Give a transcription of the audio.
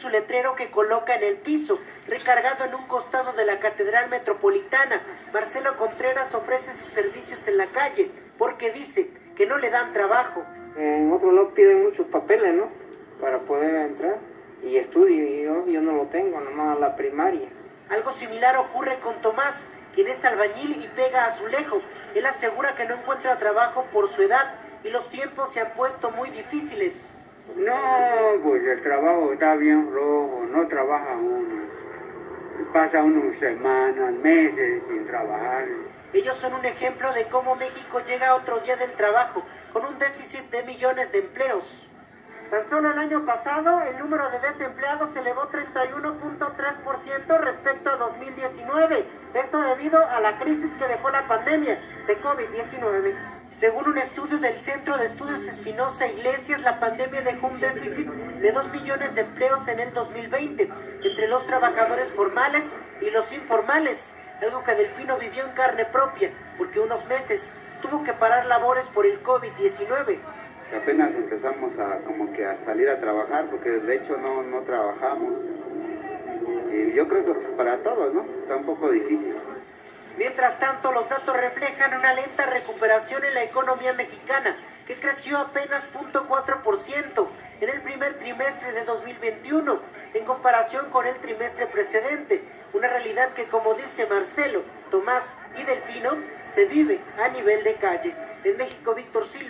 su letrero que coloca en el piso, recargado en un costado de la Catedral Metropolitana. Marcelo Contreras ofrece sus servicios en la calle porque dice que no le dan trabajo. En otro lado piden muchos papeles, ¿no? Para poder entrar. Y estudio, y yo, yo no lo tengo, nomás la primaria. Algo similar ocurre con Tomás, quien es albañil y pega azulejo. Él asegura que no encuentra trabajo por su edad y los tiempos se han puesto muy difíciles. No, el trabajo está bien rojo, no trabaja uno. Pasa uno semanas, meses sin trabajar. Ellos son un ejemplo de cómo México llega a otro día del trabajo, con un déficit de millones de empleos. Tan solo el año pasado, el número de desempleados se elevó 31.3% respecto a 2019. Esto debido a la crisis que dejó la pandemia de COVID-19. Según un estudio del Centro de Estudios Espinosa Iglesias, la pandemia dejó un déficit de 2 millones de empleos en el 2020 entre los trabajadores formales y los informales, algo que Delfino vivió en carne propia, porque unos meses tuvo que parar labores por el COVID-19 apenas empezamos a como que a salir a trabajar, porque de hecho no, no trabajamos. Y yo creo que pues, para todos, ¿no? Está un poco difícil. Mientras tanto, los datos reflejan una lenta recuperación en la economía mexicana, que creció apenas 0.4% en el primer trimestre de 2021, en comparación con el trimestre precedente. Una realidad que, como dice Marcelo, Tomás y Delfino, se vive a nivel de calle. En México, Víctor Silva.